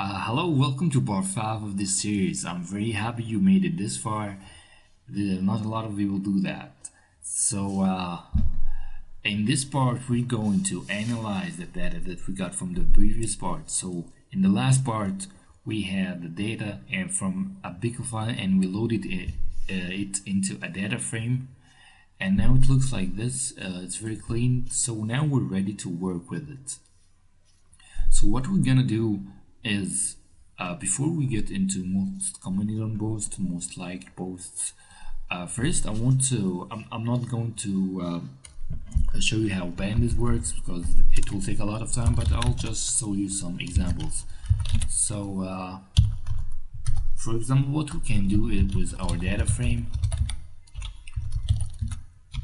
Uh, hello, welcome to part 5 of this series. I'm very happy you made it this far. Not a lot of people do that. So, uh, in this part, we're going to analyze the data that we got from the previous part. So, in the last part, we had the data and from a big file and we loaded it, uh, it into a data frame. And now it looks like this. Uh, it's very clean. So now we're ready to work with it. So what we're gonna do is uh, before we get into most commented on posts, most liked posts, uh, first I want to, I'm, I'm not going to uh, show you how Pandas works because it will take a lot of time, but I'll just show you some examples. So, uh, for example, what we can do is with our data frame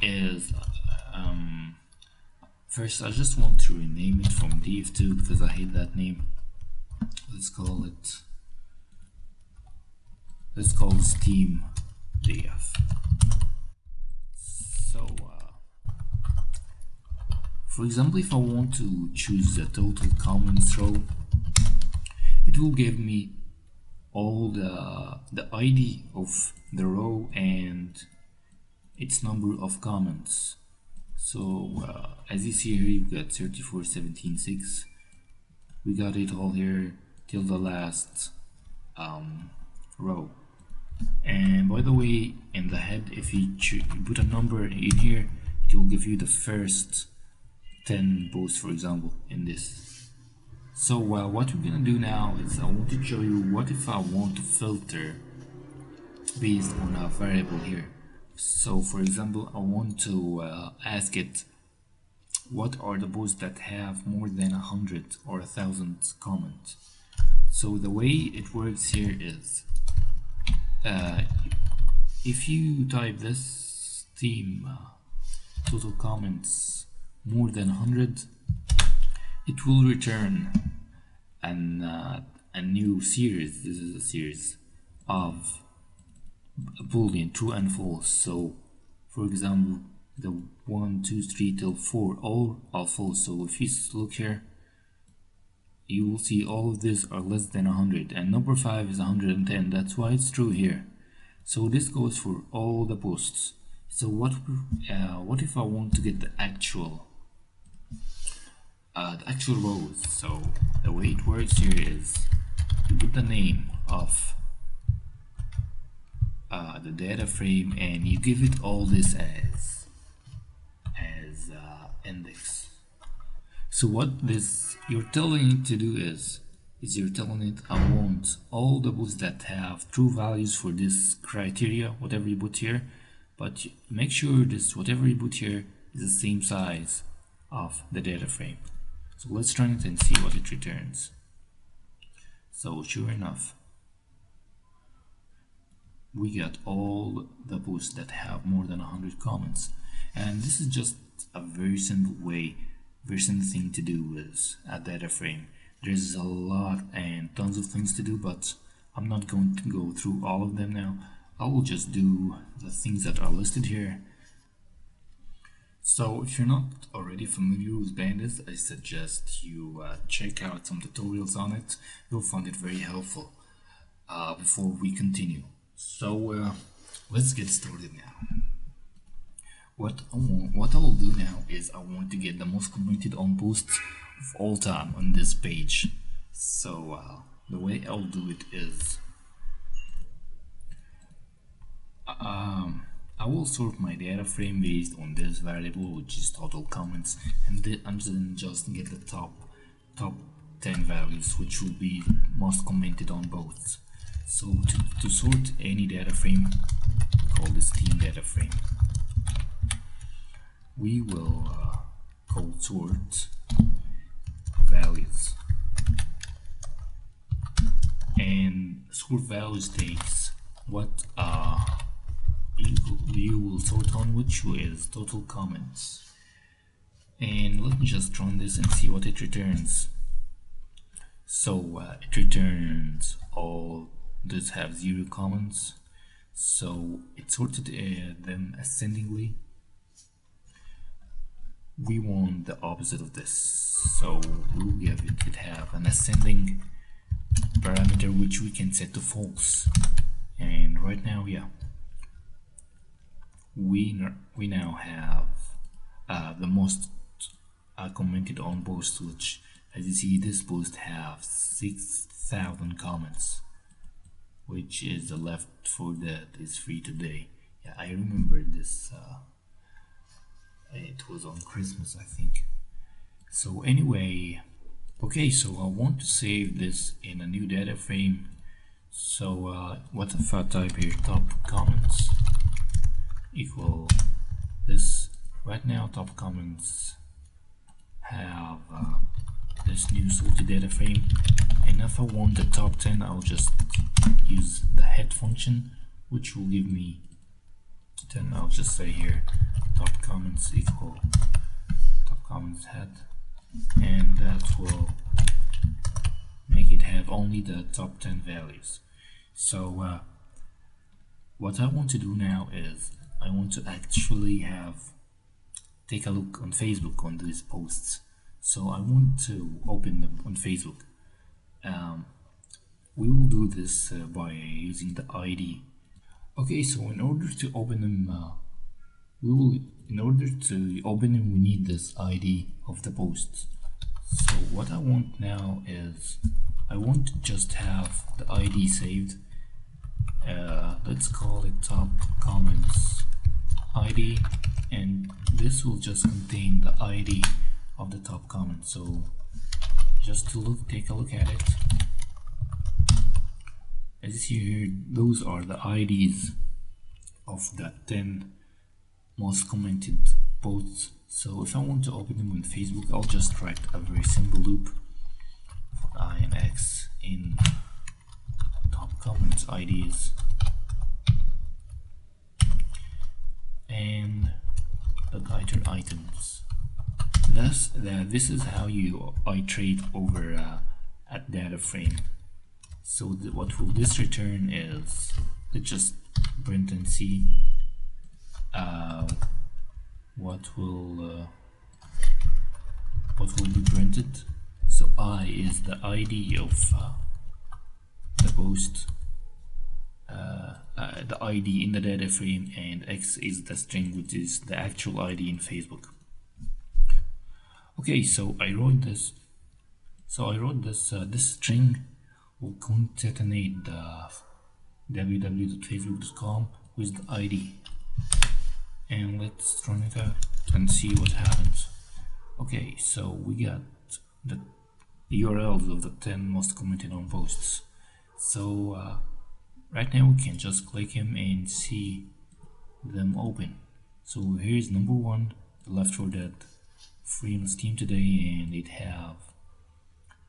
is um, first I just want to rename it from df2 because I hate that name let's call it let's call this team df so uh, for example if I want to choose the total comments row it will give me all the the ID of the row and its number of comments. So uh, as you see here you've got 34 17 6 we got it all here till the last um, row. And by the way in the head if you put a number in here it will give you the first 10 posts for example in this. So uh, what we're gonna do now is I want to show you what if I want to filter based on a variable here. So for example I want to uh, ask it what are the posts that have more than a hundred or a thousand comments? So the way it works here is uh, if you type this theme uh, total comments more than 100 it will return an, uh, a new series. This is a series of boolean true and false. So for example the 1 2 3 till 4 all are false so if you look here you will see all of these are less than 100 and number 5 is 110 that's why it's true here. So this goes for all the posts. So what uh, what if I want to get the actual uh, the actual rows? So the way it works here is you put the name of uh, the data frame and you give it all this as index. So what this you're telling it to do is is you're telling it I want all the books that have true values for this criteria whatever you put here but make sure this whatever you put here is the same size of the data frame. So let's run it and see what it returns. So sure enough we got all the posts that have more than 100 comments and this is just a very simple way very simple thing to do with a data frame. There's a lot and tons of things to do but I'm not going to go through all of them now. I will just do the things that are listed here. So if you're not already familiar with Pandas I suggest you uh, check out some tutorials on it. You'll find it very helpful uh, before we continue. So uh, let's get started now. What I want, what I will do now is I want to get the most commented on posts of all time on this page. So uh, the way I'll do it is um, I will sort my data frame based on this variable which is total comments and then, just get the top top 10 values which will be most commented on both so to, to sort any data frame we call this team data frame we will uh, call sort values and sort values takes what uh, you, you will sort on which is total comments. And let me just run this and see what it returns. So uh, it returns all does have zero comments. So it sorted uh, them ascendingly we want the opposite of this. So it, it have an ascending parameter which we can set to false. And right now yeah. We we now have uh, the most uh, commented on post which as you see this post have 6,000 comments which is the Left 4 Dead is free today. Yeah I remember this uh, it was on Christmas I think. So anyway okay so I want to save this in a new data frame. So uh, what if I type here? Top comments equal this. Right now top comments have uh, this new sorted data frame. And if I want the top 10 I'll just use the head function which will give me 10 I'll just say here top comments equal top comments head and that will make it have only the top 10 values. So uh, what I want to do now is I want to actually have take a look on Facebook on these posts. So I want to open them on Facebook. Um, we will do this uh, by using the ID okay so in order to open them uh, we will in order to open them we need this ID of the posts. So what I want now is I want to just have the ID saved. Uh, let's call it top comments ID and this will just contain the ID of the top comment so just to look take a look at it. As you see here those are the IDs of the 10 most commented posts so if I want to open them on Facebook I'll just write a very simple loop for i and x in top comments IDs and the title items. Thus, the, this is how you iterate over uh, a data frame. So what will this return is let's just print and see uh, what will uh, what will be printed. So I is the ID of uh, the post. Uh, uh, the ID in the data frame and X is the string which is the actual ID in Facebook. Okay so I wrote this so I wrote this uh, this string will concatenate the www.facebook.com with the ID and let's run it out and see what happens. Okay so we got the URLs of the 10 most commented on posts. So uh, right now we can just click him and see them open. So here's number one Left 4 Dead. Free on steam today and it have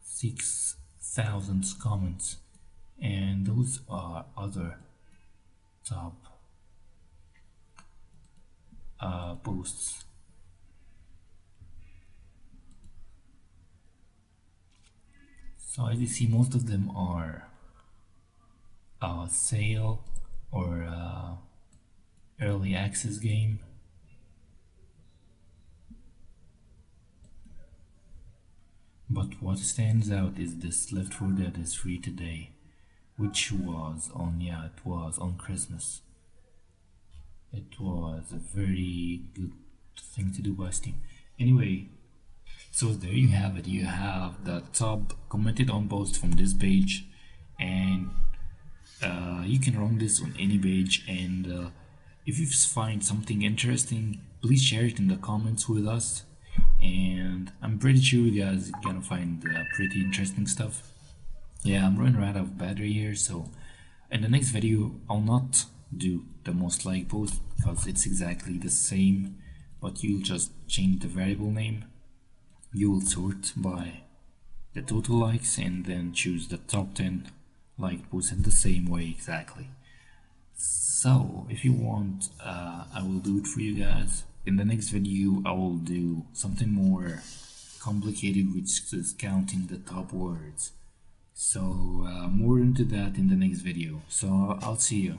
6000 comments. And those are other top uh, posts so as you see most of them are a sale or a early access game. But what stands out is this Left 4 Dead is free today, which was on, yeah, it was on Christmas. It was a very good thing to do by Steam. Anyway, so there you have it. You have the top commented on post from this page and uh, you can run this on any page and uh, if you find something interesting please share it in the comments with us and I'm pretty sure you guys are gonna find uh, pretty interesting stuff yeah I'm running out of battery here so in the next video I'll not do the most like post because it's exactly the same but you'll just change the variable name. You'll sort by the total likes and then choose the top 10 like posts in the same way exactly. So if you want uh, I will do it for you guys. In the next video I will do something more complicated which is counting the top words. So uh, more into that in the next video. So I'll see you